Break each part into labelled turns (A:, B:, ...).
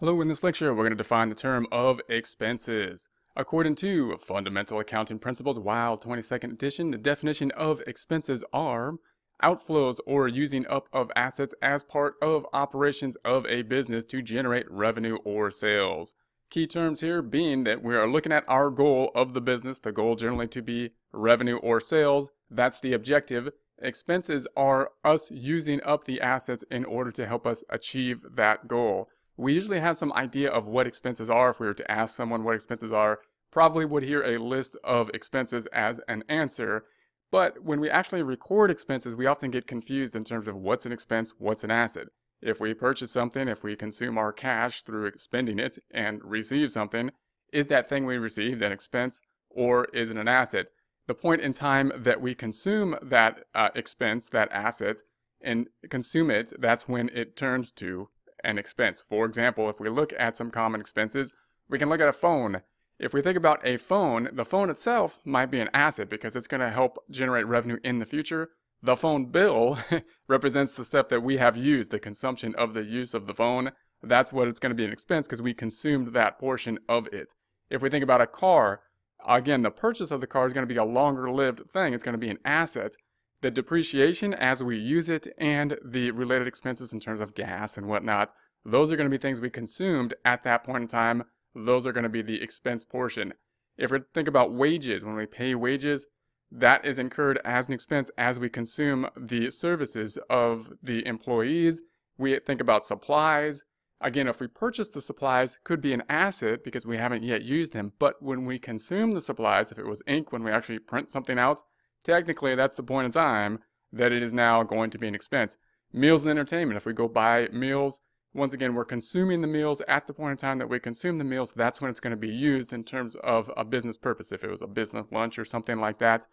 A: Hello, in this lecture, we're going to define the term of expenses. According to Fundamental Accounting Principles, WILD 22nd edition, the definition of expenses are outflows or using up of assets as part of operations of a business to generate revenue or sales. Key terms here being that we are looking at our goal of the business, the goal generally to be revenue or sales. That's the objective. Expenses are us using up the assets in order to help us achieve that goal we usually have some idea of what expenses are. If we were to ask someone what expenses are, probably would hear a list of expenses as an answer. But when we actually record expenses, we often get confused in terms of what's an expense, what's an asset. If we purchase something, if we consume our cash through spending it and receive something, is that thing we received an expense or is it an asset? The point in time that we consume that uh, expense, that asset, and consume it, that's when it turns to an expense. For example, if we look at some common expenses, we can look at a phone. If we think about a phone, the phone itself might be an asset because it's going to help generate revenue in the future. The phone bill represents the stuff that we have used, the consumption of the use of the phone. That's what it's going to be an expense because we consumed that portion of it. If we think about a car, again, the purchase of the car is going to be a longer lived thing. It's going to be an asset the depreciation as we use it and the related expenses in terms of gas and whatnot, those are going to be things we consumed at that point in time. Those are going to be the expense portion. If we think about wages, when we pay wages, that is incurred as an expense as we consume the services of the employees. We think about supplies. Again, if we purchase the supplies, could be an asset because we haven't yet used them. But when we consume the supplies, if it was ink, when we actually print something out, technically that's the point in time that it is now going to be an expense. Meals and entertainment, if we go buy meals, once again, we're consuming the meals at the point in time that we consume the meals. That's when it's going to be used in terms of a business purpose, if it was a business lunch or something like that.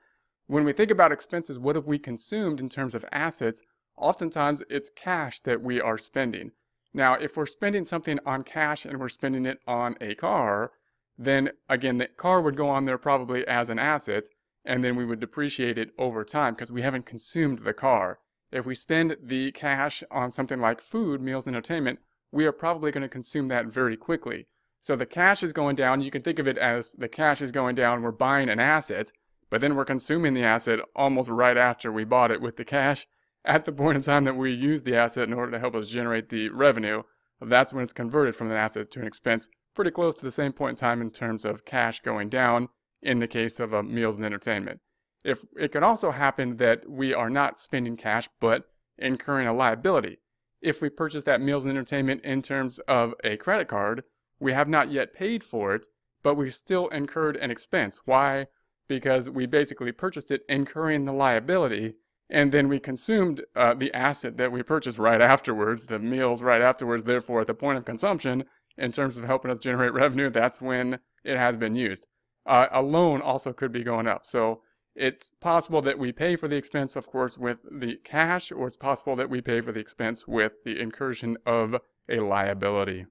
A: When we think about expenses, what have we consumed in terms of assets? Oftentimes, it's cash that we are spending. Now, if we're spending something on cash and we're spending it on a car, then again, the car would go on there probably as an asset and then we would depreciate it over time because we haven't consumed the car. If we spend the cash on something like food, meals, entertainment, we are probably going to consume that very quickly. So the cash is going down. You can think of it as the cash is going down. We're buying an asset, but then we're consuming the asset almost right after we bought it with the cash at the point in time that we use the asset in order to help us generate the revenue. That's when it's converted from an asset to an expense, pretty close to the same point in time in terms of cash going down in the case of uh, meals and entertainment. If it can also happen that we are not spending cash but incurring a liability. If we purchase that meals and entertainment in terms of a credit card, we have not yet paid for it, but we've still incurred an expense. Why? Because we basically purchased it incurring the liability, and then we consumed uh, the asset that we purchased right afterwards, the meals right afterwards. Therefore, at the point of consumption, in terms of helping us generate revenue, that's when it has been used uh, a loan also could be going up. So it's possible that we pay for the expense, of course, with the cash, or it's possible that we pay for the expense with the incursion of a liability.